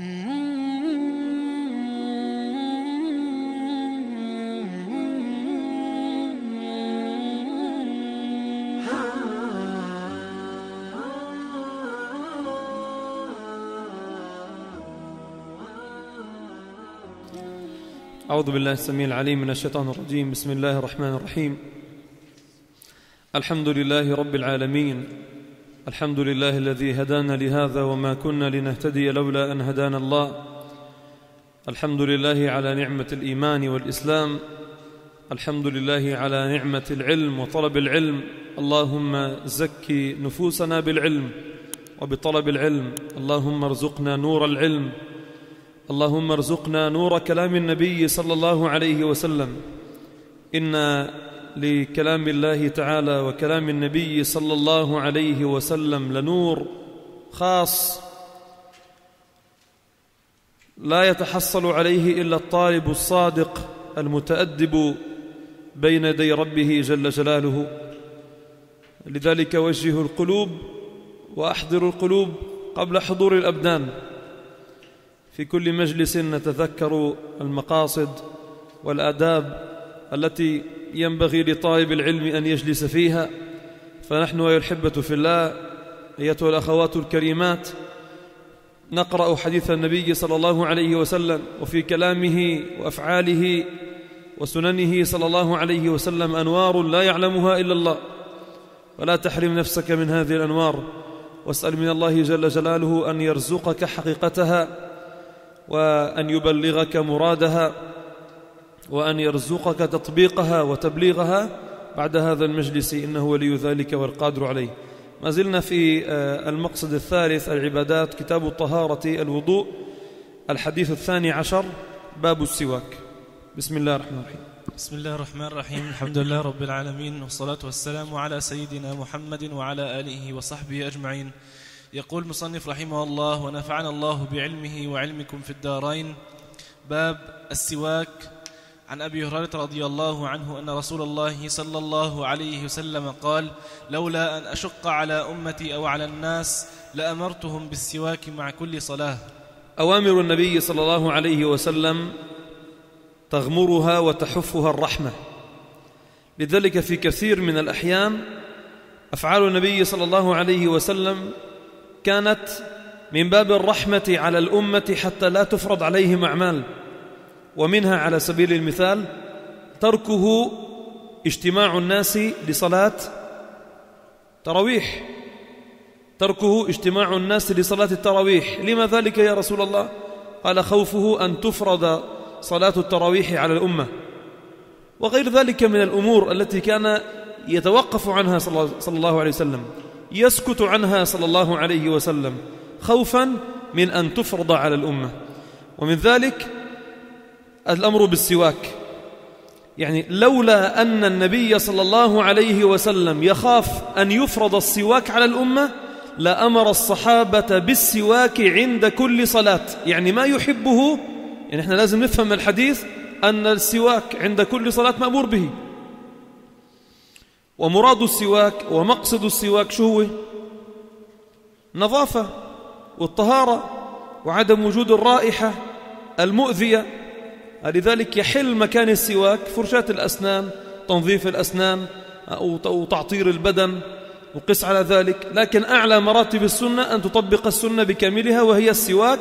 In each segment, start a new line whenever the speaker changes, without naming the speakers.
أعوذ بالله السميع العليم من الشيطان الرجيم. بسم الله الرحمن الرحيم. الحمد لله رب العالمين. الحمد لله الذي هدانا لهذا وما كنا لنهتدي لولا أن هدانا الله. الحمد لله على نعمة الإيمان والإسلام. الحمد لله على نعمة العلم وطلب العلم. اللهم زكي نفوسنا بالعلم وبطلب العلم. اللهم ارزقنا نور العلم. اللهم ارزقنا نور كلام النبي صلى الله عليه وسلم. إن لكلام الله تعالى وكلام النبي صلى الله عليه وسلم لنور خاص لا يتحصل عليه إلا الطالب الصادق المتأدب بين يدي ربه جل جلاله. لذلك وجه القلوب وأحضر القلوب قبل حضور الأبدان في كل مجلس نتذكر المقاصد والآداب التي ينبغي لطالب العلم أن يجلس فيها فنحن أيها الحبة في الله أيتها الأخوات الكريمات نقرأ حديث النبي صلى الله عليه وسلم وفي كلامه وأفعاله وسننه صلى الله عليه وسلم أنوار لا يعلمها إلا الله. فلا تحرم نفسك من هذه الأنوار واسأل من الله جل جلاله أن يرزقك حقيقتها وأن يبلغك مرادها. وأن يرزقك تطبيقها وتبليغها بعد هذا المجلس إنه ولي ذلك والقادر عليه. ما زلنا في المقصد الثالث العبادات كتاب الطهارة الوضوء. الحديث الثاني عشر باب السواك. بسم الله الرحمن الرحيم.
بسم الله الرحمن الرحيم. الحمد لله رب العالمين والصلاة والسلام على سيدنا محمد وعلى آله وصحبه أجمعين. يقول مصنف رحمه الله ونفعنا الله بعلمه وعلمكم في الدارين. باب السواك عن أبي هريرة رضي الله عنه أن رسول الله صلى الله عليه وسلم قال لولا أن أشق على أمتي أو على الناس لأمرتهم بالسواك مع كل صلاة.
أوامر النبي صلى الله عليه وسلم تغمرها وتحفها الرحمة. لذلك في كثير من الأحيان أفعال النبي صلى الله عليه وسلم كانت من باب الرحمة على الأمة حتى لا تفرض عليهم أعمال. ومنها على سبيل المثال تركه اجتماع الناس لصلاة تراويح. تركه اجتماع الناس لصلاة التراويح. لما ذلك يا رسول الله؟ قال خوفه أن تفرض صلاة التراويح على الأمة. وغير ذلك من الأمور التي كان يتوقف عنها صلى الله عليه وسلم يسكت عنها صلى الله عليه وسلم خوفا من أن تفرض على الأمة. ومن ذلك الأمر بالسواك. يعني لولا أن النبي صلى الله عليه وسلم يخاف أن يفرض السواك على الأمة لأمر الصحابة بالسواك عند كل صلاة. يعني ما يحبه يعني إحنا لازم نفهم الحديث أن السواك عند كل صلاة مأمور به. ومراد السواك ومقصد السواك شو هو؟ نظافة والطهارة وعدم وجود الرائحة المؤذية. لذلك يحل مكان السواك فرشاة الأسنان تنظيف الأسنان أو تعطير البدن وقس على ذلك. لكن أعلى مراتب السنة أن تطبق السنة بكاملها وهي السواك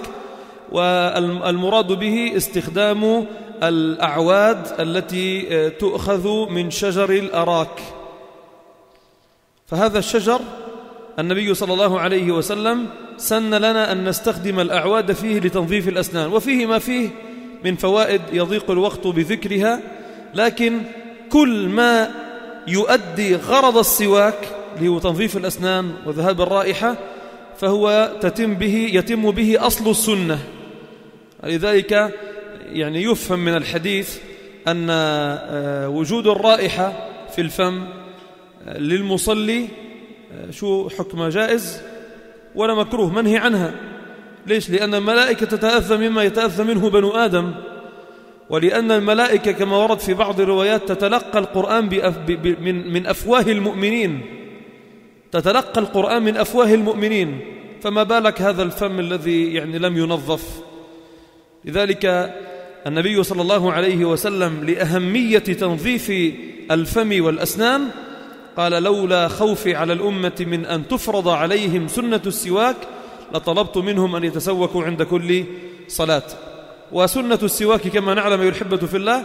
والمراد به استخدام الأعواد التي تؤخذ من شجر الأراك. فهذا الشجر النبي صلى الله عليه وسلم سن لنا أن نستخدم الأعواد فيه لتنظيف الأسنان وفيه ما فيه من فوائد يضيق الوقت بذكرها لكن كل ما يؤدي غرض السواك اللي هو تنظيف الأسنان وذهاب الرائحة فهو تتم به يتم به أصل السنة. لذلك يعني يفهم من الحديث أن آه، وجود الرائحة في الفم للمصلي شو حكمه جائز ولا مكروه منهي عنها. ليش؟ لأن الملائكة تتأذى مما يتأذى منه بنو آدم. ولأن الملائكة كما ورد في بعض الروايات تتلقى القرآن من, من أفواه المؤمنين. تتلقى القرآن من أفواه المؤمنين. فما بالك هذا الفم الذي يعني لم ينظف؟ لذلك النبي صلى الله عليه وسلم لأهمية تنظيف الفم والأسنان قال لولا خوفي على الأمة من أن تفرض عليهم سنة السواك لطلبت منهم أن يتسوكوا عند كل صلاة. وسنة السواك كما نعلم يحبة في الله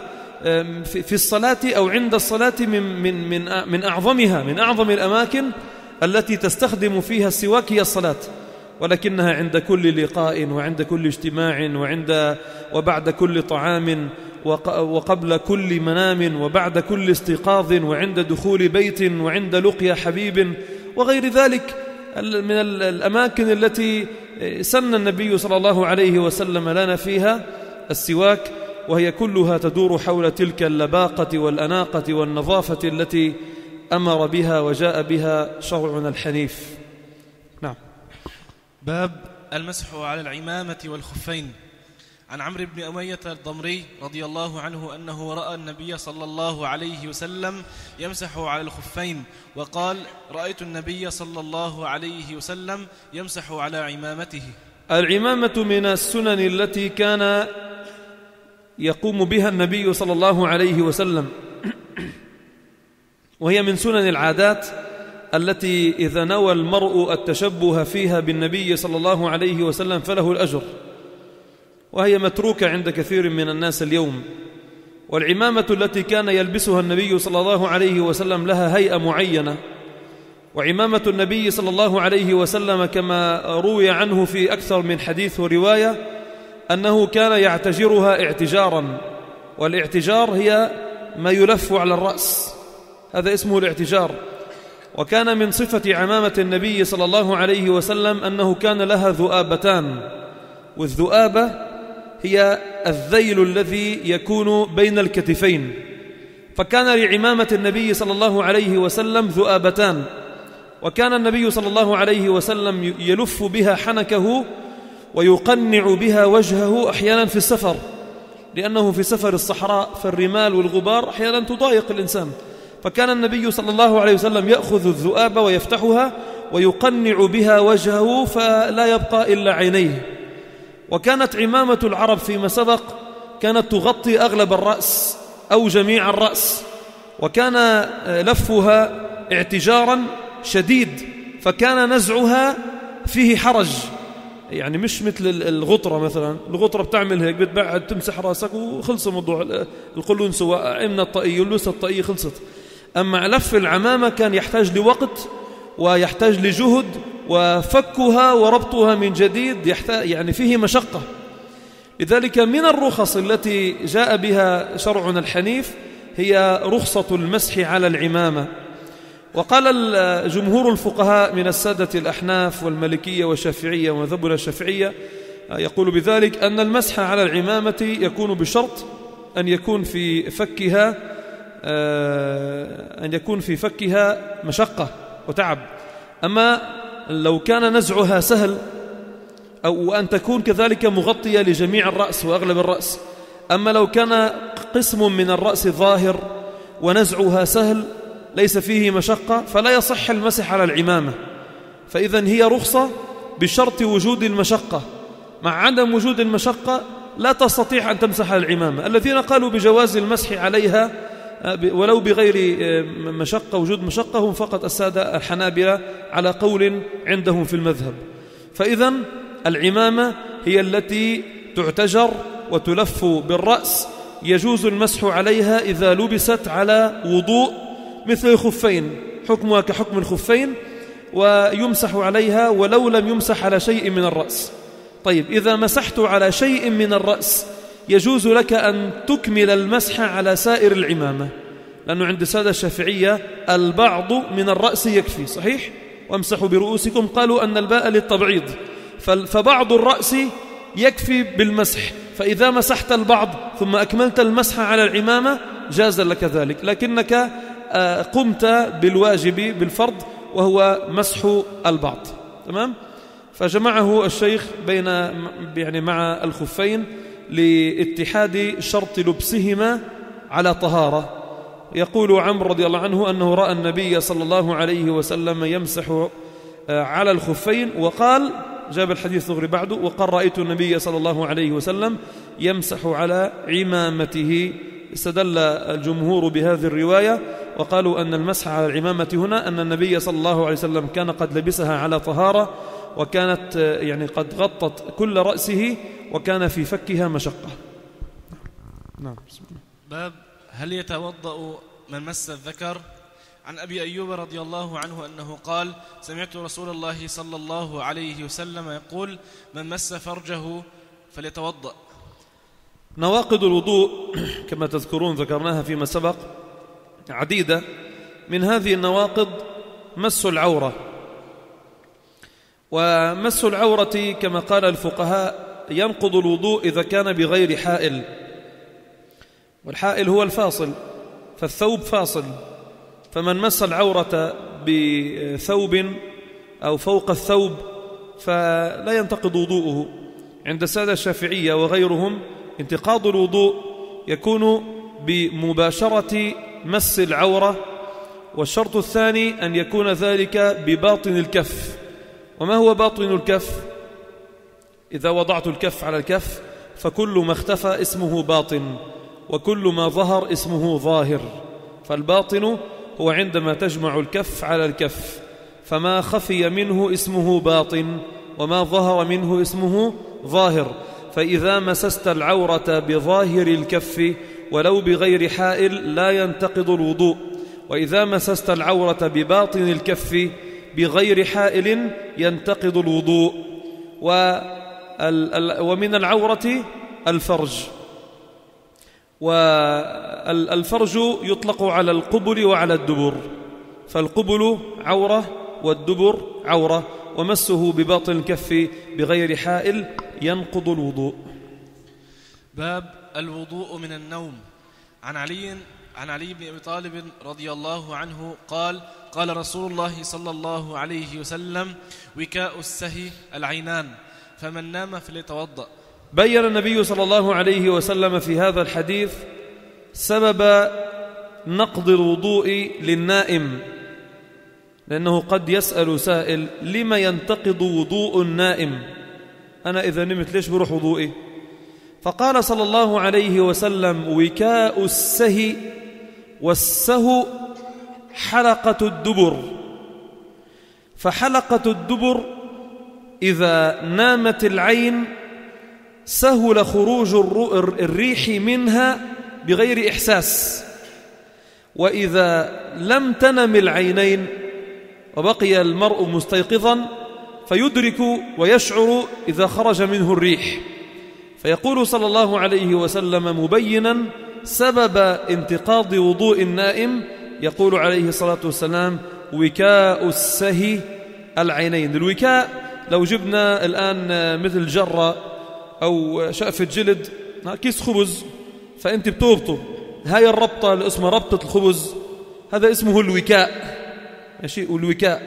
في الصلاة أو عند الصلاة من, من, من, من أعظمها من أعظم الأماكن التي تستخدم فيها السواك هي الصلاة. ولكنها عند كل لقاء وعند كل اجتماع وعند وبعد كل طعام وقبل كل منام وبعد كل استيقاظ وعند دخول بيت وعند لقيا حبيب وغير ذلك. من الأماكن التي سن النبي صلى الله عليه وسلم لنا فيها السواك وهي كلها تدور حول تلك اللباقة والأناقة والنظافة التي أمر بها وجاء بها شرعنا الحنيف. نعم.
باب المسح على العمامة والخفين. عن عمرو بن أمية الضمري رضي الله عنه أنه رأى النبي صلى الله عليه وسلم يمسح على الخفين وقال رأيت النبي صلى الله عليه وسلم يمسح على عمامته.
العمامة من السنن التي كان يقوم بها النبي صلى الله عليه وسلم. وهي من سنن العادات التي إذا نوى المرء التشبه فيها بالنبي صلى الله عليه وسلم فله الأجر. وهي متروكة عند كثير من الناس اليوم. والعمامة التي كان يلبسها النبي صلى الله عليه وسلم لها هيئة معينة. وعمامة النبي صلى الله عليه وسلم كما روي عنه في أكثر من حديث ورواية أنه كان يعتجرها اعتجارا. والاعتجار هي ما يلف على الرأس. هذا اسمه الاعتجار. وكان من صفة عمامة النبي صلى الله عليه وسلم أنه كان لها ذؤابتان. والذؤابة هي الذيل الذي يكون بين الكتفين. فكان لعمامة النبي صلى الله عليه وسلم ذؤابتان. وكان النبي صلى الله عليه وسلم يلف بها حنكه ويقنع بها وجهه أحيانا في السفر. لأنه في سفر الصحراء فالرمال والغبار أحيانا تضايق الإنسان. فكان النبي صلى الله عليه وسلم يأخذ الذؤاب ويفتحها ويقنع بها وجهه فلا يبقى إلا عينيه. وكانت عمامة العرب فيما سبق كانت تغطي أغلب الرأس أو جميع الرأس وكان لفها اعتجارا شديد فكان نزعها فيه حرج. يعني مش مثل الغطرة مثلا. الغطرة بتعمل هيك بتبعد تمسح رأسك وخلص الموضوع القلون سواء عمنا الطاقية ولبس الطاقية خلصت. أما لف العمامة كان يحتاج لوقت ويحتاج لجهد وفكها وربطها من جديد يحتاج يعني فيه مشقة. لذلك من الرخص التي جاء بها شرعنا الحنيف هي رخصة المسح على العمامة. وقال جمهور الفقهاء من السادة الأحناف والملكية والشافعية ومذهبنا الشافعية يقول بذلك أن المسح على العمامة يكون بشرط أن يكون في فكها أن يكون في فكها مشقة. وتعب. أما لو كان نزعها سهل أو أن تكون كذلك مغطية لجميع الرأس وأغلب الرأس. أما لو كان قسم من الرأس ظاهر ونزعها سهل ليس فيه مشقة فلا يصح المسح على العمامة. فإذا هي رخصة بشرط وجود المشقة. مع عدم وجود المشقة لا تستطيع أن تمسح على العمامة. الذين قالوا بجواز المسح عليها ولو بغير مشقة وجود مشقة هم فقط السادة الحنابلة على قول عندهم في المذهب. فإذا العمامة هي التي تعتجر وتلف بالرأس. يجوز المسح عليها إذا لبست على وضوء مثل الخفين حكمها كحكم الخفين ويمسح عليها ولو لم يمسح على شيء من الرأس. طيب إذا مسحت على شيء من الرأس يجوز لك أن تكمل المسح على سائر العمامة لأنه عند السادة الشافعية البعض من الرأس يكفي صحيح؟ وامسحوا برؤوسكم قالوا أن الباء للتبعيض فبعض الرأس يكفي بالمسح فإذا مسحت البعض ثم أكملت المسح على العمامة جاز لك ذلك لكنك آه، قمت بالواجب بالفرض وهو مسح البعض تمام فجمعه الشيخ بين يعني مع الخفين لاتحاد شرط لبسهما على طهارة. يقول عمرو رضي الله عنه أنه رأى النبي صلى الله عليه وسلم يمسح آه، على الخفين وقال جاب الحديث دغري بعده وقال رأيت النبي صلى الله عليه وسلم يمسح على عمامته. استدل الجمهور بهذه الرواية وقالوا أن المسح على العمامة هنا أن النبي صلى الله عليه وسلم كان قد لبسها على طهارة وكانت يعني قد غطت كل رأسه وكان في فكها مشقة.
نعم بسم الله. باب هل يتوضأ من مس الذكر؟ عن أبي أيوب رضي الله عنه أنه قال سمعت رسول الله صلى الله عليه وسلم يقول من مس فرجه فليتوضأ
نواقض الوضوء كما تذكرون ذكرناها فيما سبق عديدة. من هذه النواقض مس العورة. ومس العورة كما قال الفقهاء ينقض الوضوء إذا كان بغير حائل. والحائل هو الفاصل فالثوب فاصل. فمن مس العورة بثوب أو فوق الثوب فلا ينتقض وضوءه. عند السادة الشافعية وغيرهم انتقاض الوضوء يكون بمباشرة مس العورة والشرط الثاني أن يكون ذلك بباطن الكف. وما هو باطن الكف؟ إذا وضعت الكف على الكف فكل ما اختفى اسمه باطن وكل ما ظهر اسمه ظاهر. فالباطن هو عندما تجمع الكف على الكف فما خفي منه اسمه باطن وما ظهر منه اسمه ظاهر. فإذا مسست العورة بظاهر الكف ولو بغير حائل لا ينتقض الوضوء. وإذا مسست العورة بباطن الكف بغير حائل ينتقض الوضوء. ومن العورة الفرج. والفرج يطلق على القبل وعلى الدبر. فالقبل عورة والدبر عورة ومسه بباطن الكف بغير حائل ينقض الوضوء.
باب الوضوء من النوم. عن علي عن علي بن أبي طالب رضي الله عنه قال قال رسول الله صلى الله عليه وسلم وكاء السهي العينان فمن نام فليتوضأ.
بين النبي صلى الله عليه وسلم في هذا الحديث سبب نقض الوضوء للنائم لأنه قد يسأل سائل لما ينتقض وضوء النائم؟ أنا إذا نمت ليش بروح وضوئي؟ فقال صلى الله عليه وسلم وكاء السهي والسهو حلقة الدبر. فحلقة الدبر إذا نامت العين سهل خروج الريح منها بغير إحساس. وإذا لم تنم العينين وبقي المرء مستيقظا فيدرك ويشعر إذا خرج منه الريح. فيقول صلى الله عليه وسلم مبينا سبب انتقاض وضوء النائم يقول عليه الصلاة والسلام وكاء السهي العينين. الوكاء لو جبنا الآن مثل جرة أو شقفة جلد كيس خبز فأنت بتربطه هاي الربطة اللي اسمها ربطة الخبز هذا اسمه الوكاء. ماشي؟ الوكاء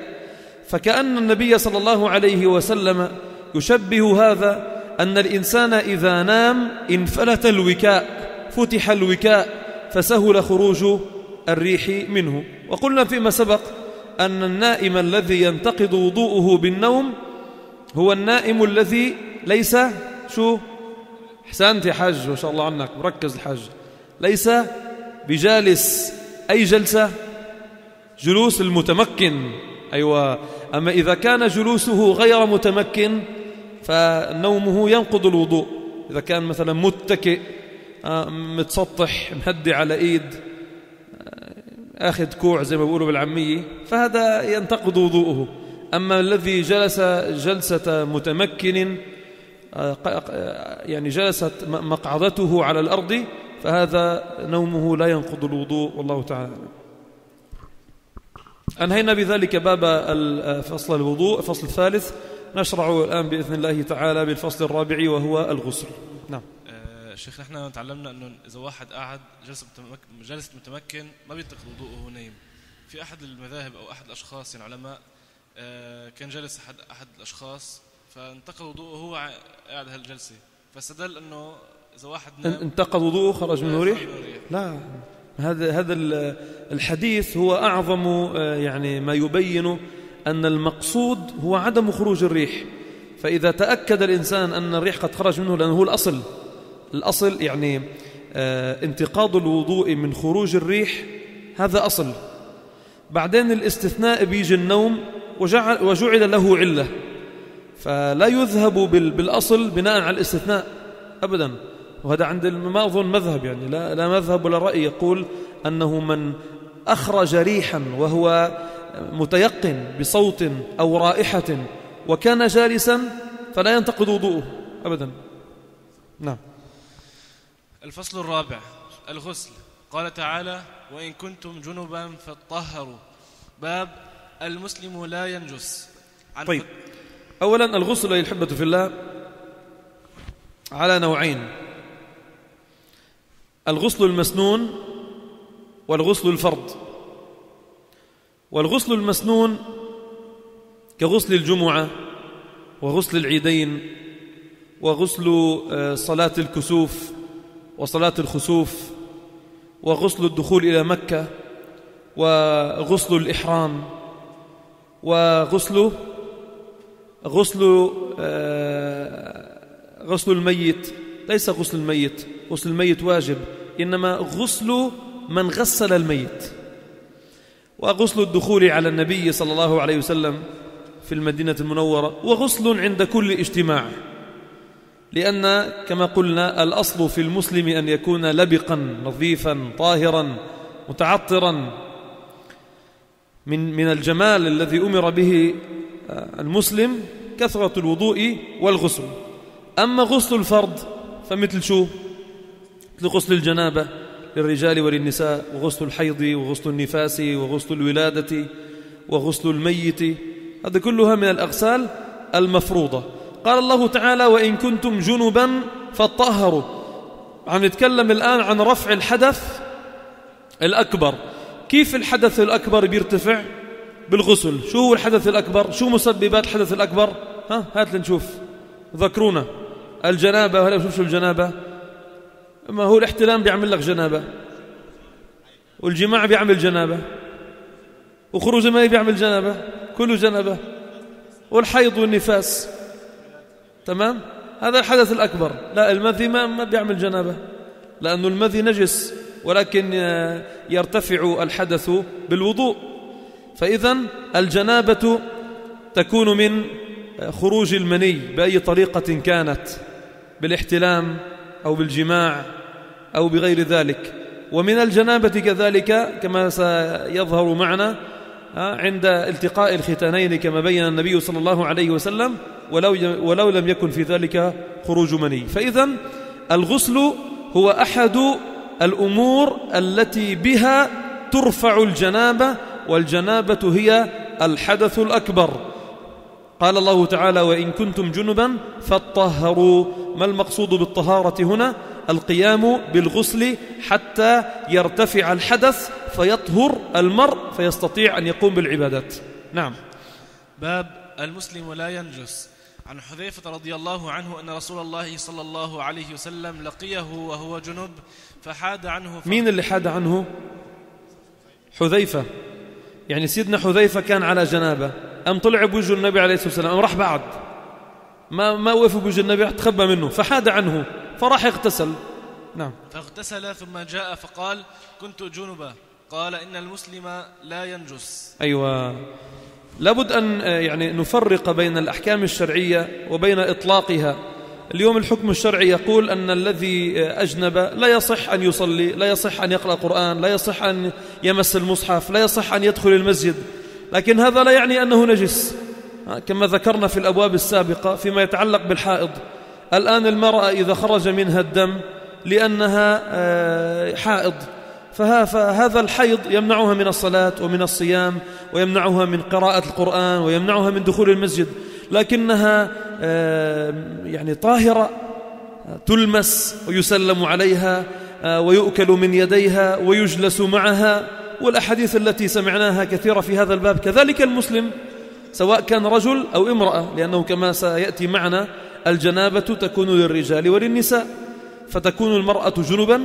فكأن النبي صلى الله عليه وسلم يشبه هذا أن الإنسان إذا نام انفلت الوكاء فتح الوكاء فسهل خروج الريح منه. وقلنا فيما سبق أن النائم الذي ينتقض وضوءه بالنوم هو النائم الذي ليس شو؟ إحسنت يا حاج ما شاء الله عنك مركز الحاج. ليس بجالس أي جلسة؟ جلوس المتمكن. أيوة. أما إذا كان جلوسه غير متمكن فنومه ينقض الوضوء. إذا كان مثلا متكئ آه، متسطح مهدي على إيد أخذ كوع زي ما بيقولوا بالعامية فهذا ينتقض وضوءه. أما الذي جلس جلسة متمكن آه، يعني جلست مقعدته على الأرض فهذا نومه لا ينقض الوضوء والله تعالى أنهينا بذلك باب فصل الوضوء الفصل الثالث. نشرع الآن بإذن الله تعالى بالفصل الرابع وهو الغسل. نعم.
آه شيخ نحن تعلمنا أنه إذا واحد قاعد جلس متمكن, جلس متمكن ما بينتقد وضوءه وهو نايم. في أحد المذاهب أو أحد الأشخاص يعني علماء آه كان جلس أحد, أحد الأشخاص فانتقد وضوءه وهو قاعد هالجلسة. فاستدل أنه إذا واحد
نام انتقد وضوءه خرج منه ريح لا. هذا هذا الحديث هو أعظم آه، يعني ما يبين أن المقصود هو عدم خروج الريح. فإذا تأكد الإنسان أن الريح قد خرج منه لأنه هو الأصل. الأصل يعني آه انتقاض الوضوء من خروج الريح هذا أصل. بعدين الاستثناء بيجي النوم وجعل, وجعل له علة. فلا يذهب بالأصل بناء على الاستثناء أبدا. وهذا عند ما أظن مذهب يعني لا, لا مذهب ولا رأي يقول أنه من أخرج ريحا وهو متيقن بصوت أو رائحة وكان جالسا فلا ينتقد وضوءه أبدا. نعم.
الفصل الرابع الغسل. قال تعالى وإن كنتم جنبا فاطهروا. باب المسلم لا ينجس.
عن طيب. أولا الغسل أيها الحبة في الله على نوعين. الغسل المسنون والغسل الفرض. والغسل المسنون كغسل الجمعة وغسل العيدين وغسل آه، صلاة الكسوف وصلاة الخسوف وغسل الدخول إلى مكة وغسل الإحرام وغسل غسل آه، غسل الميت. ليس غسل الميت غسل الميت واجب إنما غسل من غسل الميت. وغسل الدخول على النبي صلى الله عليه وسلم في المدينة المنورة وغسل عند كل اجتماع. لأن كما قلنا الأصل في المسلم أن يكون لبقا نظيفا طاهرا متعطرا. من من الجمال الذي أمر به المسلم كثرة الوضوء والغسل. أما غسل الفرض فمثل شو؟ مثل غسل الجنابة للرجال وللنساء وغسل الحيض وغسل النفاس وغسل الولادة وغسل الميت. هذا كلها من الأغسال المفروضة. قال الله تعالى وإن كنتم جنبا فاطهروا. عم نتكلم الآن عن رفع الحدث الأكبر. كيف الحدث الأكبر بيرتفع؟ بالغسل. شو هو الحدث الأكبر؟ شو مسببات الحدث الأكبر؟ ها هات لنشوف. ذكرونا. الجنابة ولا شوف شو الجنابة. ما هو الاحتلام بيعمل لك جنابة؟ والجماع بيعمل جنابة؟ وخروج الماء بيعمل جنابة؟ كله جنابة. والحيض والنفاس. تمام؟ هذا الحدث الأكبر. لا المذي ما, ما بيعمل جنابة. لأنه المذي نجس ولكن يرتفع الحدث بالوضوء. فإذا الجنابة تكون من خروج المني بأي طريقة كانت بالاحتلام أو بالجماع أو بغير ذلك. ومن الجنابة كذلك كما سيظهر معنا عند التقاء الختانين كما بين النبي صلى الله عليه وسلم ولو, ولو لم يكن في ذلك خروج مني. فإذا الغسل هو أحد الأمور التي بها ترفع الجنابة والجنابة هي الحدث الأكبر. قال الله تعالى وإن كنتم جنبا فاطهروا. ما المقصود بالطهارة هنا؟ القيام بالغسل حتى يرتفع الحدث فيطهر المرء فيستطيع أن يقوم بالعبادات. نعم.
باب المسلم لا ينجس. عن حذيفة رضي الله عنه أن رسول الله صلى الله عليه وسلم لقيه وهو جنب فحاد عنه
مين اللي حاد عنه؟ حذيفة. يعني سيدنا حذيفة كان على جنابة. أم طلع بوجه النبي عليه الصلاة والسلام؟ أم راح بعد. ما ما وقف بوجه النبي تخبى منه. فحاد عنه. فراح اغتسل. نعم.
فاغتسل ثم جاء فقال كنت جنبا. قال إن المسلم لا ينجس.
أيوة. لابد أن يعني نفرق بين الأحكام الشرعية وبين إطلاقها. اليوم الحكم الشرعي يقول أن الذي أجنب لا يصح أن يصلي لا يصح أن يقرأ قرآن لا يصح أن يمس المصحف لا يصح أن يدخل المسجد. لكن هذا لا يعني أنه نجس. كما ذكرنا في الأبواب السابقة فيما يتعلق بالحائض. الآن المرأة إذا خرج منها الدم لأنها آه، حائض. فهذا الحيض يمنعها من الصلاة ومن الصيام ويمنعها من قراءة القرآن ويمنعها من دخول المسجد لكنها يعني طاهرة تلمس ويسلم عليها آه، ويؤكل من يديها ويجلس معها والأحاديث التي سمعناها كثيرة في هذا الباب كذلك المسلم سواء كان رجل أو امرأة لأنه كما سيأتي معنا الجنابة تكون للرجال وللنساء فتكون المرأة جنبا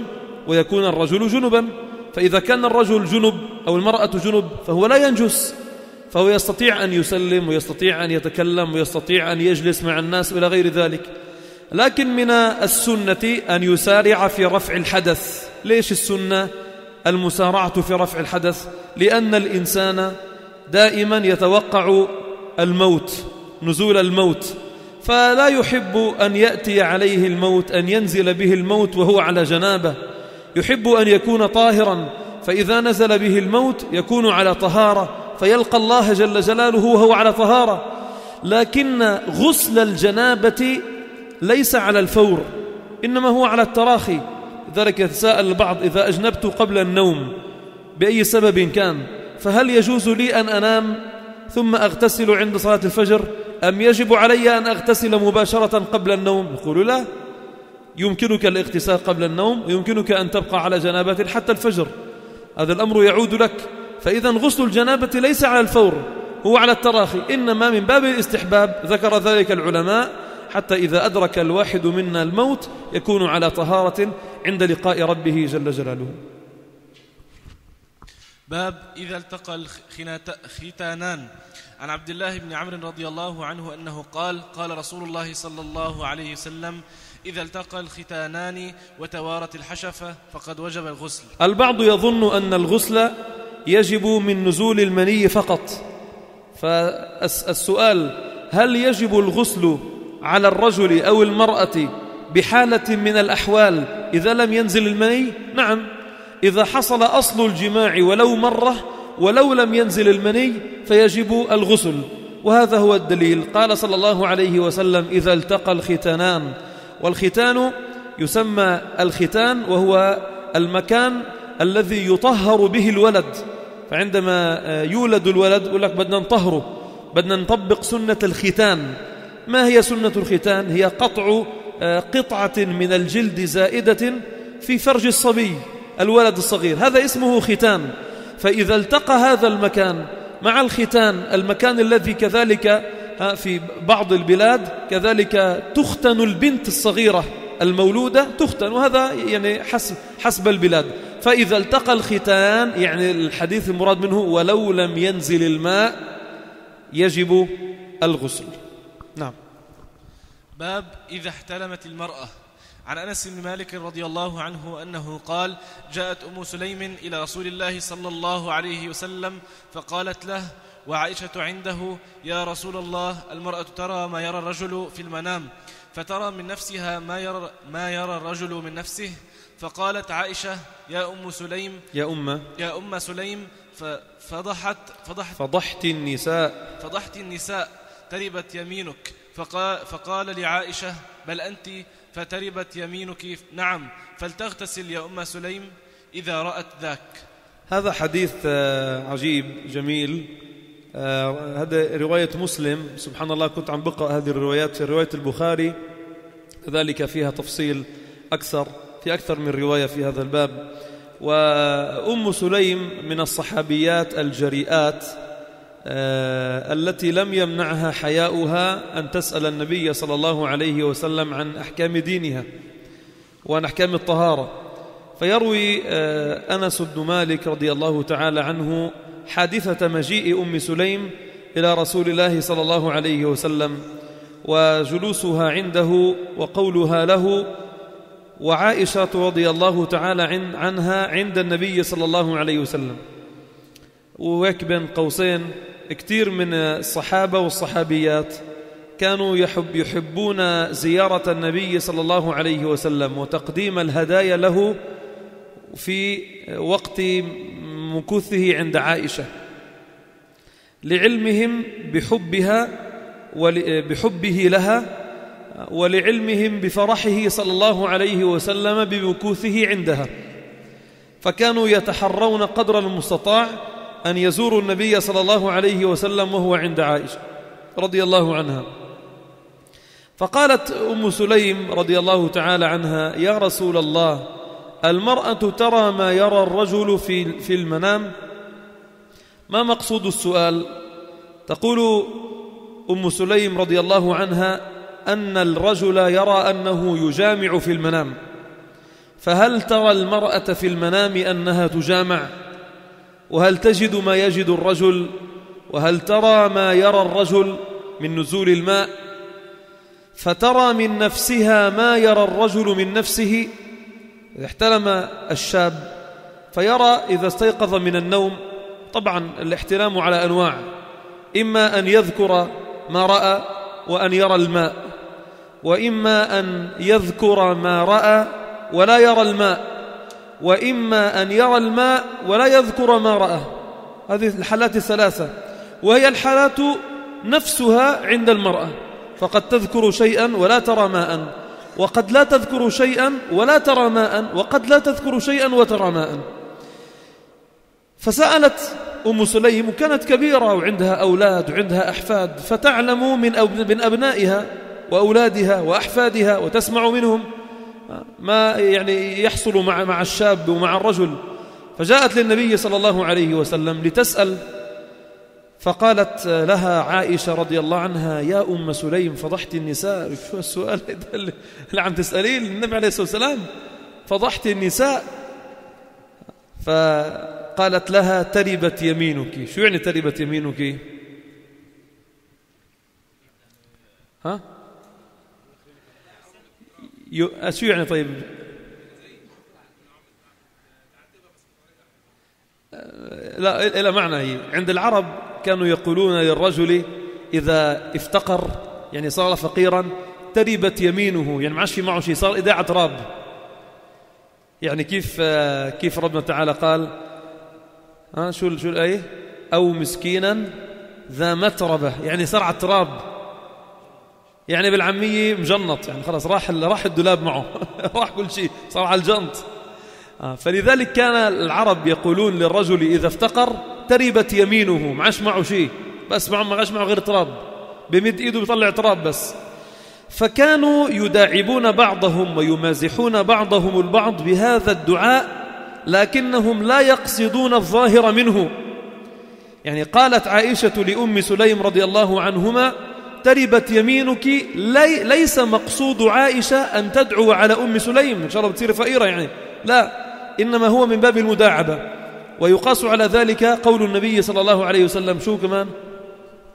ويكون الرجل جنبا فإذا كان الرجل جنب أو المرأة جنب فهو لا ينجس. فهو يستطيع أن يسلم ويستطيع أن يتكلم ويستطيع أن يجلس مع الناس إلى غير ذلك. لكن من السنة أن يسارع في رفع الحدث. ليش السنة؟ المسارعة في رفع الحدث. لأن الإنسان دائما يتوقع الموت نزول الموت. فلا يحب أن يأتي عليه الموت أن ينزل به الموت وهو على جنابة. يحب أن يكون طاهرا فإذا نزل به الموت يكون على طهارة فيلقى الله جل جلاله وهو على طهارة. لكن غسل الجنابة ليس على الفور إنما هو على التراخي. لذلك يتساءل البعض إذا أجنبت قبل النوم بأي سبب كان فهل يجوز لي أن أنام ثم أغتسل عند صلاة الفجر؟ أم يجب علي أن أغتسل مباشرة قبل النوم؟ يقول لا. يمكنك الاغتسال قبل النوم ويمكنك أن تبقى على جنابة حتى الفجر. هذا الأمر يعود لك. فإذا غسل الجنابة ليس على الفور هو على التراخي إنما من باب الاستحباب. ذكر ذلك العلماء حتى إذا أدرك الواحد منا الموت يكون على طهارة عند لقاء ربه جل جلاله.
باب إذا التقى الختانان عن عبد الله بن عمرو رضي الله عنه أنه قال قال رسول الله صلى الله عليه وسلم إذا التقى الختانان وتوارت الحشفة فقد وجب الغسل.
البعض يظن أن الغسل يجب من نزول المني فقط. فالسؤال هل يجب الغسل على الرجل أو المرأة بحالة من الأحوال إذا لم ينزل المني؟ نعم. إذا حصل أصل الجماع ولو مرة ولو لم ينزل المني فيجب الغسل. وهذا هو الدليل. قال صلى الله عليه وسلم إذا التقى الختانان والختان يسمى الختان وهو المكان الذي يطهر به الولد. فعندما يولد الولد يقول لك بدنا نطهره بدنا نطبق سنة الختان. ما هي سنة الختان؟ هي قطع قطعة من الجلد زائدة في فرج الصبي الولد الصغير. هذا اسمه ختان. فإذا التقى هذا المكان مع الختان المكان الذي كذلك في بعض البلاد كذلك تختن البنت الصغيرة المولودة تختن وهذا يعني حسب, حسب البلاد. فإذا التقى الختان يعني الحديث المراد منه ولو لم ينزل الماء يجب الغسل. نعم.
باب إذا احتلمت المرأة. عن أنس بن مالك رضي الله عنه أنه قال جاءت أم سليم إلى رسول الله صلى الله عليه وسلم فقالت له وعائشة عنده يا رسول الله المرأة ترى ما يرى الرجل في المنام فترى من نفسها ما يرى, ما يرى الرجل من نفسه. فقالت عائشة يا أم سليم
يا أم.
يا أم سليم فضحت فضحت.
فضحت النساء.
فضحت النساء تربت يمينك. فقال, فقال لعائشة بل أنت فتربت يمينك. نعم. فلتغتسل يا أم سليم إذا رأت ذاك.
هذا حديث آه، عجيب جميل. آه، هذا رواية مسلم. سبحان الله كنت عم بقرأ هذه الروايات. في رواية البخاري كذلك فيها تفصيل أكثر في أكثر من رواية في هذا الباب. وأم سليم من الصحابيات الجريئات آه، التي لم يمنعها حياؤها أن تسأل النبي صلى الله عليه وسلم عن أحكام دينها وعن أحكام الطهارة. فيروي آه، أنس بن مالك رضي الله تعالى عنه حادثة مجيء أم سليم إلى رسول الله صلى الله عليه وسلم وجلوسها عنده وقولها له وعائشة رضي الله تعالى عنها عند النبي صلى الله عليه وسلم. وهيك بين قوسين كثير من الصحابة والصحابيات كانوا يحب يحبون زيارة النبي صلى الله عليه وسلم وتقديم الهدايا له في وقت مكوثه عند عائشة. لعلمهم بحبها بحبه لها ولعلمهم بفرحه صلى الله عليه وسلم بمكوثه عندها. فكانوا يتحرون قدر المستطاع أن يزوروا النبي صلى الله عليه وسلم وهو عند عائشة رضي الله عنها. فقالت أم سليم رضي الله تعالى عنها يا رسول الله المرأة ترى ما يرى الرجل في, في المنام؟ ما مقصود السؤال؟ تقول أم سليم رضي الله عنها أن الرجل يرى أنه يجامع في المنام. فهل ترى المرأة في المنام أنها تجامع؟ وهل تجد ما يجد الرجل؟ وهل ترى ما يرى الرجل من نزول الماء؟ فترى من نفسها ما يرى الرجل من نفسه؟ احتلم الشاب فيرى إذا استيقظ من النوم طبعا الاحتلام على أنواع إما أن يذكر ما رأى وأن يرى الماء وإما أن يذكر ما رأى ولا يرى الماء وإما أن يرى الماء ولا يذكر ما رأى. هذه الحالات الثلاثة وهي الحالات نفسها عند المرأة فقد تذكر شيئا ولا ترى ماء. وقد لا تذكر شيئا ولا ترى ماء وقد لا تذكر شيئا وترى ماء. فسألت أم سليم وكانت كبيرة وعندها أولاد وعندها أحفاد فتعلم من, من أبنائها وأولادها وأحفادها وتسمع منهم ما يعني يحصل مع مع الشاب ومع الرجل. فجاءت للنبي صلى الله عليه وسلم لتسأل فقالت لها عائشة رضي الله عنها يا أم سليم فضحت النساء. شو السؤال اللي عم تسأليه النبي عليه الصلاة والسلام. فضحت النساء. فقالت لها تربت يمينك. شو يعني تربت يمينك؟ ها؟ شو يعني طيب؟ لا إلى معنى هي. عند العرب كانوا يقولون للرجل إذا افتقر يعني صار فقيرا تربت يمينه يعني ما عادش في معه شيء صار إذاعة راب. يعني كيف كيف ربنا تعالى قال ها شو شو الآية أو مسكينا ذا متربة. يعني صار على التراب يعني بالعامية مجنط يعني خلاص راح راح الدولاب معه راح كل شيء صار على الجنط. آه، فلذلك كان العرب يقولون للرجل إذا افتقر تربت يمينه ما عاش معه شيء بس ما عاش معه غير تراب بمد إيده بيطلع تراب بس. فكانوا يداعبون بعضهم ويمازحون بعضهم البعض بهذا الدعاء لكنهم لا يقصدون الظاهر منه. يعني قالت عائشة لأم سليم رضي الله عنهما تربت يمينك لي ليس مقصود عائشة أن تدعو على أم سليم. إن شاء الله بتصير فقيرة يعني. لا إنما هو من باب المداعبة. ويقاس على ذلك قول النبي صلى الله عليه وسلم شو كمان؟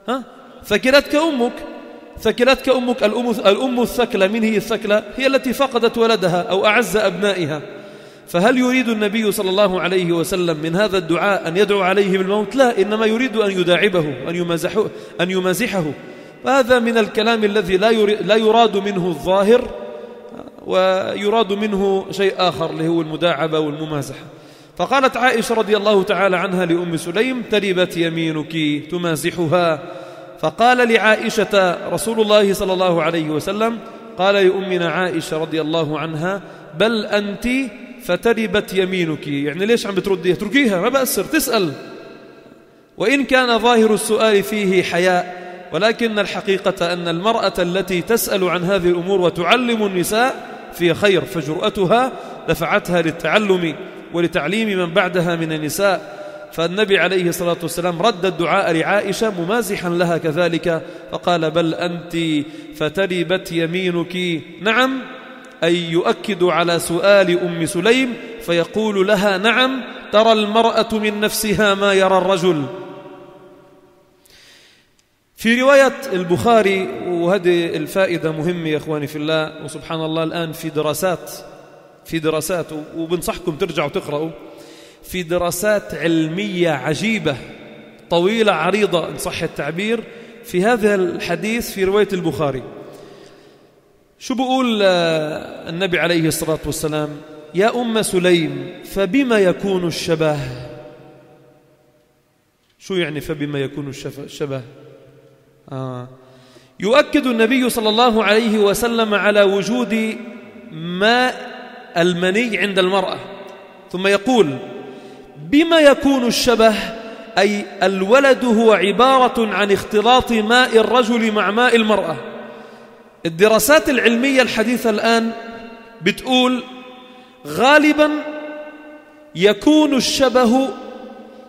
ها؟ ثكلتك أمك ثكلتك أمك الأم, الأم الثكلة من هي الثكلة؟ هي التي فقدت ولدها أو أعز أبنائها. فهل يريد النبي صلى الله عليه وسلم من هذا الدعاء أن يدعو عليه بالموت؟ لا إنما يريد أن يداعبه أن يمازحه, أن يمازحه. فهذا من الكلام الذي لا, لا يراد منه الظاهر ويراد منه شيء آخر اللي هو المداعبة والممازحة. فقالت عائشة رضي الله تعالى عنها لأم سليم تربت يمينك تمازحها. فقال لعائشة رسول الله صلى الله عليه وسلم قال لأمنا عائشة رضي الله عنها بل أنت فتربت يمينك. يعني ليش عم بترديها؟ تركيها ما بأسر تسأل. وإن كان ظاهر السؤال فيه حياء ولكن الحقيقة أن المرأة التي تسأل عن هذه الأمور وتعلم النساء في خير فجرأتها دفعتها للتعلم. ولتعليم من بعدها من النساء. فالنبي عليه الصلاة والسلام رد الدعاء لعائشة ممازحا لها كذلك فقال بل أنت فتربت يمينك. نعم أي يؤكد على سؤال أم سليم فيقول لها نعم ترى المرأة من نفسها ما يرى الرجل. في رواية البخاري وهذه الفائدة مهمة يا إخواني في الله وسبحان الله الآن في دراسات في دراسات وبنصحكم ترجعوا تقرأوا في دراسات علمية عجيبة طويلة عريضة إن صح التعبير في هذا الحديث في رواية البخاري. شو بقول آه، النبي عليه الصلاة والسلام؟ يا أم سليم فبما يكون الشبه؟ شو يعني فبما يكون الشبه آه. يؤكد النبي صلى الله عليه وسلم على وجود ماء المني عند المرأة. ثم يقول بما يكون الشبه أي الولد هو عبارة عن اختلاط ماء الرجل مع ماء المرأة. الدراسات العلمية الحديثة الآن بتقول غالبا يكون الشبه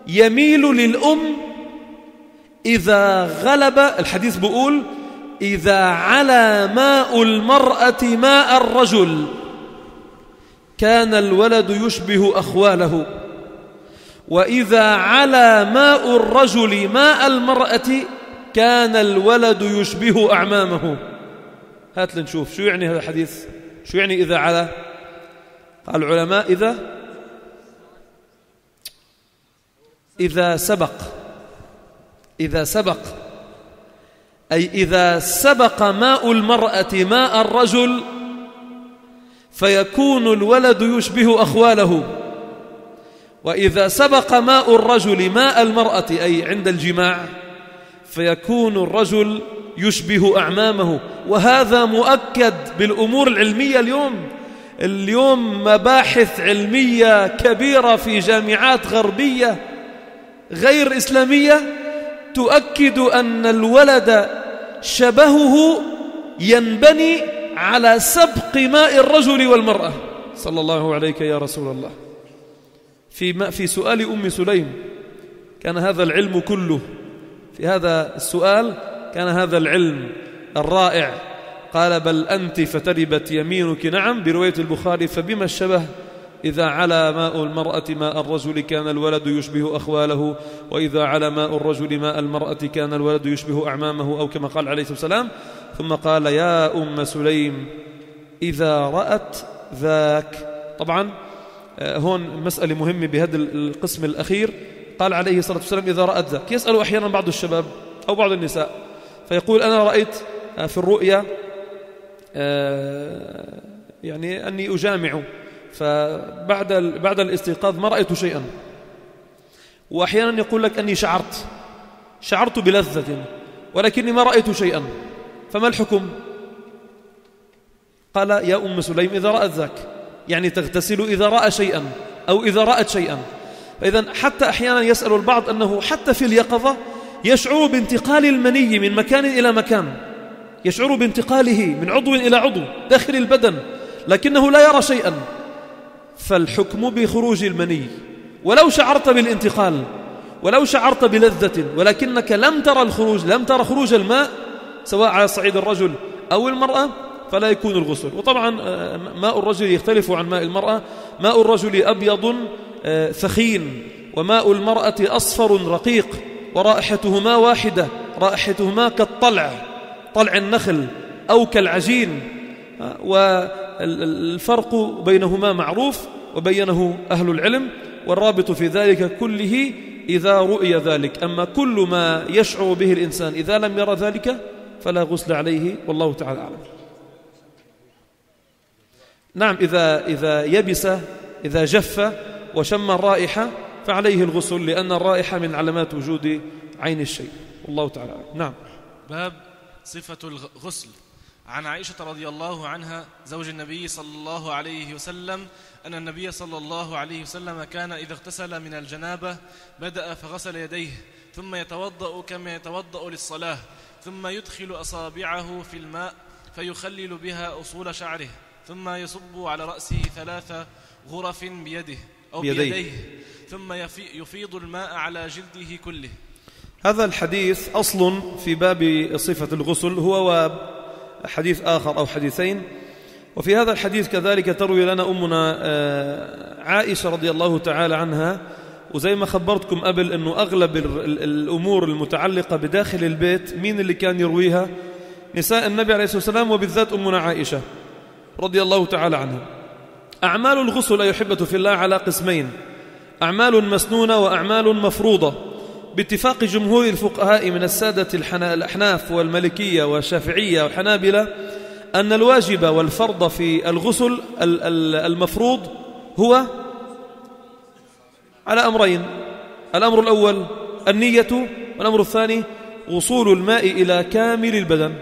يميل للأم إذا غلب الحديث بيقول إذا علا ماء المرأة ماء الرجل. كان الولد يشبه أخواله. وإذا علا ماء الرجل ماء المرأة كان الولد يشبه أعمامه. هات لنشوف شو يعني هذا الحديث؟ شو يعني إذا علا؟ قال العلماء إذا إذا سبق إذا سبق أي إذا سبق ماء المرأة ماء الرجل فيكون الولد يشبه أخواله. وإذا سبق ماء الرجل ماء المرأة أي عند الجماع فيكون الرجل يشبه أعمامه. وهذا مؤكد بالأمور العلمية اليوم. اليوم مباحث علمية كبيرة في جامعات غربية غير إسلامية تؤكد أن الولد شبهه ينبني على سبق ماء الرجل والمرأة. صلى الله عليك يا رسول الله. في, في سؤال أم سليم. كان هذا العلم كله. في هذا السؤال كان هذا العلم الرائع. قال بل أنت فتربت يمينك. نعم برواية البخاري فبما الشبه إذا علا ماء المرأة ماء الرجل كان الولد يشبه أخواله وإذا علا ماء الرجل ماء المرأة كان الولد يشبه أعمامه. أو كما قال عليه الصلاة والسلام ثم قال يا أم سليم إذا رأت ذاك. طبعا آه، هون مسألة مهمة بهذا القسم الأخير. قال عليه الصلاة والسلام إذا رأت ذاك. يسأل أحيانا بعض الشباب أو بعض النساء فيقول أنا رأيت آه، في الرؤيا آه، يعني أني أجامع فبعد بعد الاستيقاظ ما رأيت شيئا. وأحيانا يقول لك أني شعرت شعرت بلذة ولكني ما رأيت شيئا. فما الحكم؟ قال يا أم سليم إذا رأت ذاك يعني تغتسل إذا رأى شيئا أو إذا رأت شيئا. فإذا حتى أحيانا يسأل البعض أنه حتى في اليقظة يشعر بانتقال المني من مكان إلى مكان. يشعر بانتقاله من عضو إلى عضو داخل البدن لكنه لا يرى شيئا. فالحكم بخروج المني. ولو شعرت بالانتقال ولو شعرت بلذة ولكنك لم ترى الخروج لم ترى خروج الماء سواء على صعيد الرجل أو المرأة فلا يكون الغسل. وطبعا آه، ماء الرجل يختلف عن ماء المرأة. ماء الرجل أبيض آه، ثخين. وماء المرأة أصفر رقيق. ورائحتهما واحدة. رائحتهما كالطلع طلع النخل أو كالعجين. آه، والفرق بينهما معروف وبينه أهل العلم. والرابط في ذلك كله إذا رؤي ذلك. أما كل ما يشعر به الإنسان إذا لم يرى ذلك فلا غسل عليه والله تعالى أعلم. نعم إذا, إذا يبس إذا جف وشم الرائحة فعليه الغسل لأن الرائحة من علامات وجود عين الشيء. والله تعالى أعلم. نعم.
باب صفة الغسل. عن عائشة رضي الله عنها زوج النبي صلى الله عليه وسلم أن النبي صلى الله عليه وسلم كان إذا اغتسل من الجنابة بدأ فغسل يديه ثم يتوضأ كما يتوضأ للصلاة. ثم يدخل أصابعه في الماء فيخلل بها أصول شعره ثم يصب على رأسه ثلاث غرف بيده أو بيديه, بيديه ثم يفيض الماء على جلده كله.
هذا الحديث أصل في باب صفة الغسل هو حديث آخر أو حديثين. وفي هذا الحديث كذلك تروي لنا أمنا آه، عائشة رضي الله تعالى عنها وزي ما خبرتكم قبل أنه أغلب الأمور المتعلقة بداخل البيت مين اللي كان يرويها؟ نساء النبي عليه الصلاة والسلام وبالذات أمنا عائشة رضي الله تعالى عنها. أعمال الغسل يحبة في الله على قسمين أعمال مسنونة وأعمال مفروضة. باتفاق جمهور الفقهاء من السادة الأحناف والملكية والشافعية والحنابلة أن الواجب والفرض في الغسل المفروض هو على أمرين. الأمر الأول النية والأمر الثاني وصول الماء إلى كامل البدن.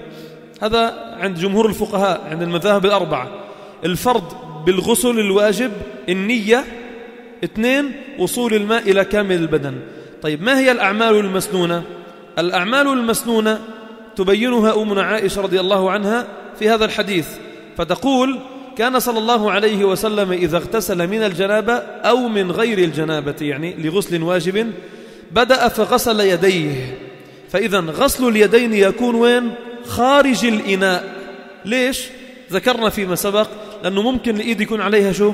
هذا عند جمهور الفقهاء عند المذاهب الأربعة. الفرض بالغسل الواجب النية اثنين وصول الماء إلى كامل البدن. طيب ما هي الأعمال المسنونة؟ الأعمال المسنونة تبينها أمنا عائشة رضي الله عنها في هذا الحديث. فتقول كان صلى الله عليه وسلم إذا اغتسل من الجنابة أو من غير الجنابة يعني لغسل واجب بدأ فغسل يديه. فإذا غسل اليدين يكون وين؟ خارج الإناء. ليش؟ ذكرنا فيما سبق لأنه ممكن الإيد يكون عليها شو؟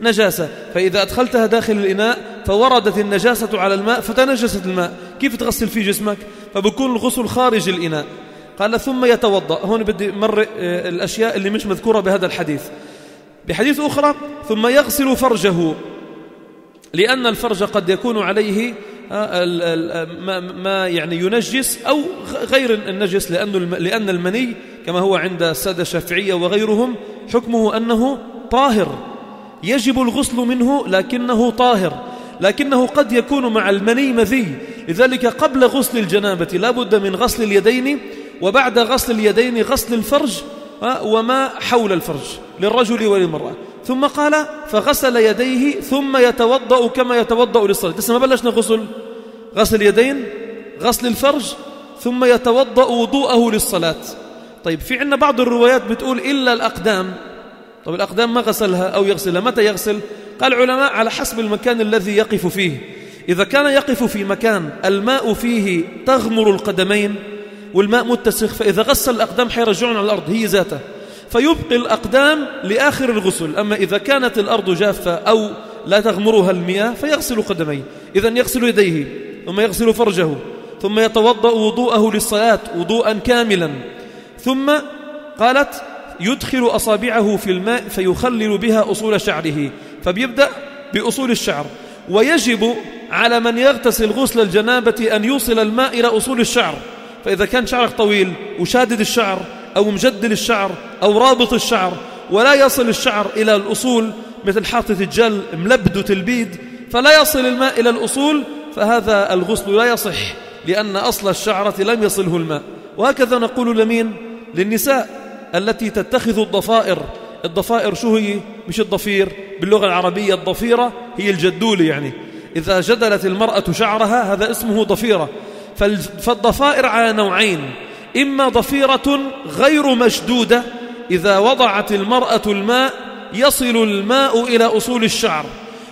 نجاسة. فإذا أدخلتها داخل الإناء فوردت النجاسة على الماء فتنجست الماء. كيف تغسل فيه جسمك؟ فبكون الغسل خارج الإناء. قال ثم يتوضأ. هون بدي مر آه، الأشياء اللي مش مذكورة بهذا الحديث. بحديث أخرى ثم يغسل فرجه لأن الفرج قد يكون عليه آه، ما يعني ينجس أو غير النجس لأن المني كما هو عند السادة الشافعية وغيرهم حكمه أنه طاهر. يجب الغسل منه لكنه طاهر لكنه قد يكون مع المني مذي. لذلك قبل غسل الجنابة لا بد من غسل اليدين وبعد غسل اليدين غسل الفرج وما حول الفرج للرجل وللمرأة. ثم قال فغسل يديه ثم يتوضأ كما يتوضأ للصلاة. لسه ما بلشنا غسل. غسل اليدين غسل الفرج ثم يتوضأ وضوءه للصلاة. طيب في عندنا بعض الروايات بتقول إلا الأقدام. طيب الأقدام ما غسلها أو يغسلها؟ متى يغسل؟ قال العلماء على حسب المكان الذي يقف فيه. إذا كان يقف في مكان الماء فيه تغمر القدمين والماء متسخ فإذا غسل الأقدام حيرجعون على الأرض هي ذاتها. فيبقي الأقدام لآخر الغسل. أما إذا كانت الأرض جافة أو لا تغمرها المياه فيغسل قدميه. إذا يغسل يديه ثم يغسل فرجه ثم يتوضأ وضوءه للصلاة وضوءا كاملا. ثم قالت يدخل أصابعه في الماء فيخلل بها أصول شعره. فبيبدأ بأصول الشعر. ويجب على من يغتسل غسل الجنابة أن يوصل الماء إلى أصول الشعر. فإذا كان شعرك طويل وشادد الشعر أو مجدل الشعر أو رابط الشعر ولا يصل الشعر إلى الأصول مثل حاطة الجل ملبد تلبيد فلا يصل الماء إلى الأصول فهذا الغسل لا يصح لأن أصل الشعرة لم يصله الماء. وهكذا نقول لمين للنساء التي تتخذ الضفائر. الضفائر شو هي؟ مش الضفير باللغة العربية الضفيرة هي الجدولة يعني. إذا جدلت المرأة شعرها هذا اسمه ضفيرة. فالضفائر على نوعين إما ضفيرة غير مشدودة إذا وضعت المرأة الماء يصل الماء إلى أصول الشعر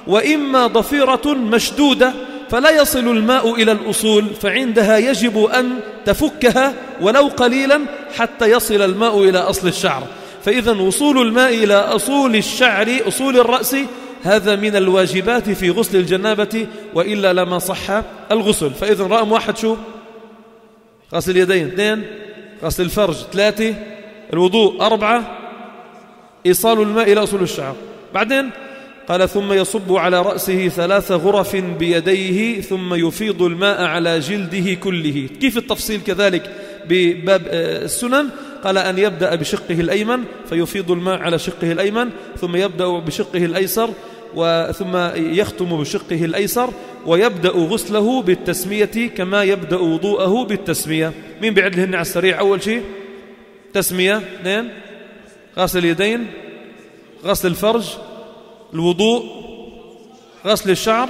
وإما ضفيرة مشدودة فلا يصل الماء إلى الأصول فعندها يجب أن تفكها ولو قليلا حتى يصل الماء إلى أصل الشعر. فإذا وصول الماء إلى أصول الشعر أصول الرأس هذا من الواجبات في غسل الجنابة وإلا لما صح الغسل. فإذا رقم واحد شو؟ غسل اليدين. اثنين غسل الفرج. ثلاثة الوضوء. أربعة إيصال الماء إلى أصول الشعر. بعدين قال ثم يصب على رأسه ثلاث غرف بيديه ثم يفيض الماء على جلده كله. كيف التفصيل كذلك بباب آه، السنن؟ قال أن يبدأ بشقه الأيمن فيفيض الماء على شقه الأيمن ثم يبدأ بشقه الأيسر ثم يختم بشقه الأيسر ويبدأ غسله بالتسمية كما يبدأ وضوءه بالتسمية. مين بيعد لهن على السريع أول شيء؟ تسمية. اثنين. غسل اليدين. غسل الفرج. الوضوء. غسل الشعر.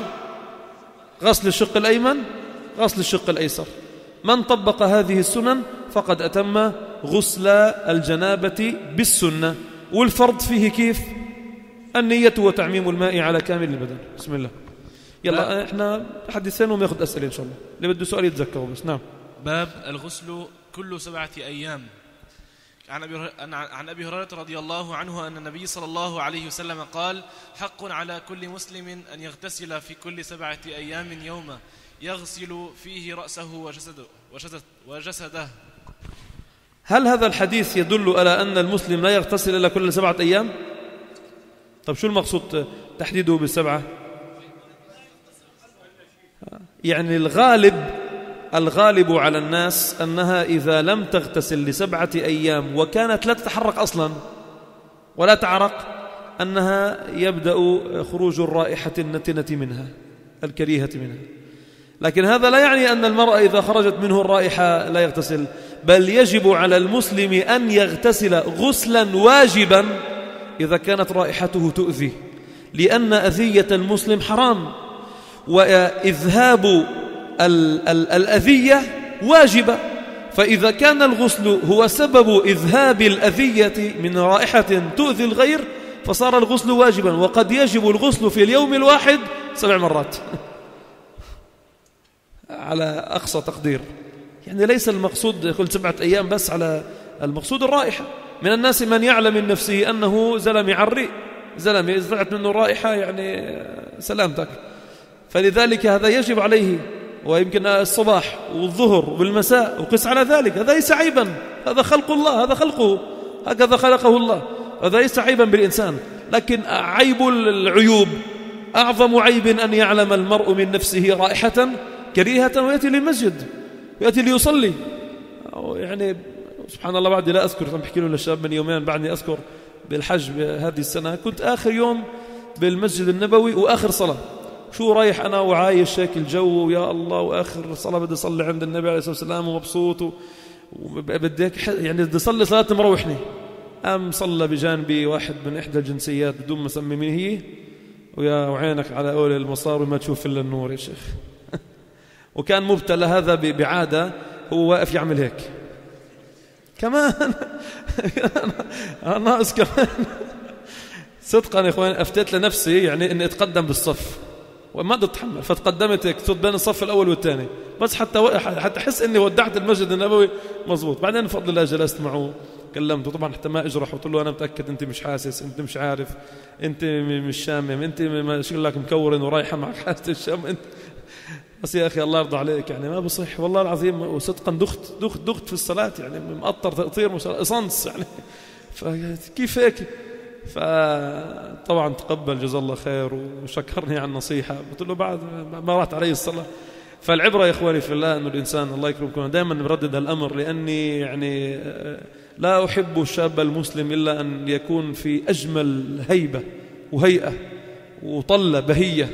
غسل الشق الأيمن. غسل الشق الأيسر. من طبق هذه السنن فقد أتم غسل الجنابة بالسنة. والفرض فيه كيف؟ النية وتعميم الماء على كامل البدن. بسم الله. يلا إحنا حدثين وما ياخذ أسئلة إن شاء الله. اللي بده سؤال يتذكره بس. نعم.
باب الغسل كل سبعة أيام. عن أبي, عن أبي هريرة رضي الله عنه أن النبي صلى الله عليه وسلم قال حق على كل مسلم أن يغتسل في كل سبعة أيام يوما يغسل فيه رأسه وجسده, وجسده, وجسده.
هل هذا الحديث يدل على أن المسلم لا يغتسل إلا كل سبعة أيام؟ طب شو المقصود تحديده بالسبعة؟ يعني الغالب الغالب على الناس أنها إذا لم تغتسل لسبعة أيام وكانت لا تتحرك أصلا ولا تعرق أنها يبدأ خروج الرائحة النتنة منها الكريهة منها. لكن هذا لا يعني أن المرأة إذا خرجت منه الرائحة لا يغتسل بل يجب على المسلم أن يغتسل غسلا واجبا إذا كانت رائحته تؤذي لأن أذية المسلم حرام وإذهاب ال ال الأذية واجبة. فإذا كان الغسل هو سبب إذهاب الأذية من رائحة تؤذي الغير فصار الغسل واجبا. وقد يجب الغسل في اليوم الواحد سبع مرات. على أقصى تقدير. يعني ليس المقصود كل سبعة أيام بس على المقصود الرائحة. من الناس من يعلم من نفسه أنه زلم يعري زلم طلعت منه رائحة يعني سلامتك. فلذلك هذا يجب عليه ويمكن الصباح والظهر والمساء وقس على ذلك. هذا ليس عيبا. هذا خلق الله هذا خلقه. هكذا خلقه الله. هذا ليس عيبا بالإنسان. لكن عيب العيوب. أعظم عيب أن يعلم المرء من نفسه رائحة كريهة ويأتي للمسجد ويأتي ليصلي. يعني سبحان الله بعدي لا أذكر بحكي له للشباب من يومين بعدني أذكر بالحج هذه السنة. كنت آخر يوم بالمسجد النبوي وآخر صلاة. شو رايح أنا وعايش هيك الجو؟ ويا الله وآخر صلاة بدي أصلي عند النبي عليه الصلاة والسلام ومبسوط وبدي هيك يعني بدي أصلي صلاة مروحني. قام صلى بجانبي واحد من إحدى الجنسيات بدون ما أسمي مين هي؟ ويا وعينك على أول المصاري ما تشوف إلا النور يا شيخ. وكان مبتلى هذا بعادة هو واقف يعمل هيك. كمان. ناقص كمان. صدقا يا إخوان أفتيت لنفسي يعني إني أتقدم بالصف. وما بدي أتحمل. فتقدمت هيك صرت بين الصف الأول والثاني. بس حتى حتى أحس إني ودعت المسجد النبوي. مزبوط. بعدين بفضل الله جلست معه كلمته. طبعا حتى ما إجرح قلت له أنا متأكد أنت مش حاسس أنت مش عارف أنت مش شامم أنت ما لك مكورن ورايحة معك حاسه الشم أنت بس يا أخي الله يرضى عليك يعني ما بصح. والله العظيم وصدقا دخت دخت دخت في الصلاة يعني مقطر تقطير صنص يعني. فكيف هيك؟ فطبعا تقبل جزا الله خير وشكرني على النصيحة. قلت له بعد ما رات علي الصلاة. فالعبرة يا إخواني في الله أنه الإنسان الله يكرمكم. دائما نردد الأمر لأني يعني لا أحب الشاب المسلم إلا أن يكون في أجمل هيبة وهيئة وطلة بهية.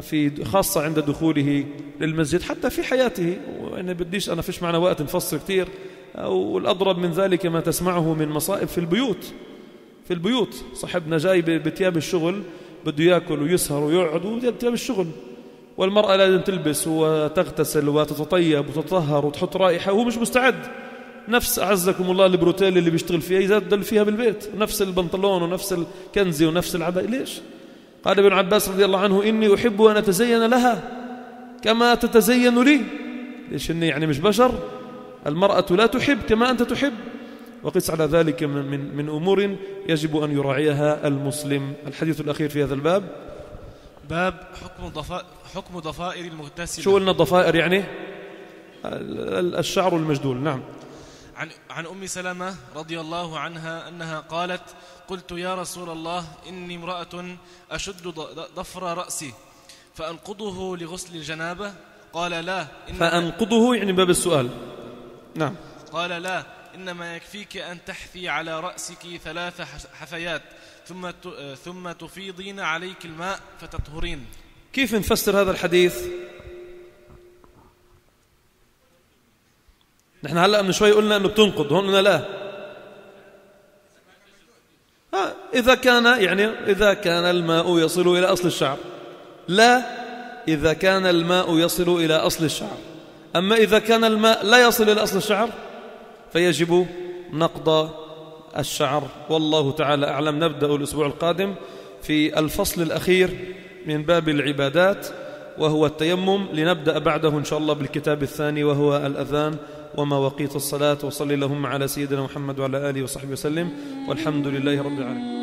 في خاصة عند دخوله للمسجد حتى في حياته وأنا بديش أنا فيش معنا وقت نفصل كثير والأضرب من ذلك ما تسمعه من مصائب في البيوت. في البيوت. صاحبنا جاي بثياب الشغل بده ياكل ويسهر ويقعد وثياب الشغل. والمرأة لازم تلبس وتغتسل وتتطيب وتطهر وتحط رائحة وهو مش مستعد. نفس أعزكم الله البروتيل اللي بيشتغل فيها يزدل فيها بالبيت. نفس البنطلون ونفس الكنزي ونفس العباية. ليش؟ قال ابن عباس رضي الله عنه إني أحب أن أتزين لها كما تتزين لي. ليش إني يعني مش بشر؟ المرأة لا تحب كما أنت تحب. وقس على ذلك من, من, من أمور يجب أن يراعيها المسلم. الحديث الأخير في هذا الباب.
باب حكم ضفائر حكم ضفائر المغتسل
شو قلنا الضفائر يعني؟ الشعر المجدول. نعم.
عن, عن أم سلمة رضي الله عنها أنها قالت قلت يا رسول الله إني امرأة أشد ضفر رأسي فأنقضه لغسل الجنابة؟ قال لا
فأنقضه يعني باب السؤال. نعم.
قال لا إنما يكفيك أن تحثي على رأسك ثلاث حثيات ثم ثم تفيضين عليك الماء فتطهرين.
كيف نفسر هذا الحديث؟ نحن هلا من شوي قلنا إنه بتنقض هون قلنا لا. آه إذا كان يعني إذا كان الماء يصل إلى أصل الشعر. لا إذا كان الماء يصل إلى أصل الشعر. أما إذا كان الماء لا يصل إلى أصل الشعر فيجب نقض الشعر. والله تعالى أعلم. نبدأ الأسبوع القادم في الفصل الأخير من باب العبادات وهو التيمم. لنبدأ بعده إن شاء الله بالكتاب الثاني وهو الأذان. ومواقيت الصلاة وصلي اللهم على سيدنا محمد وعلى آله وصحبه وسلم والحمد لله رب العالمين.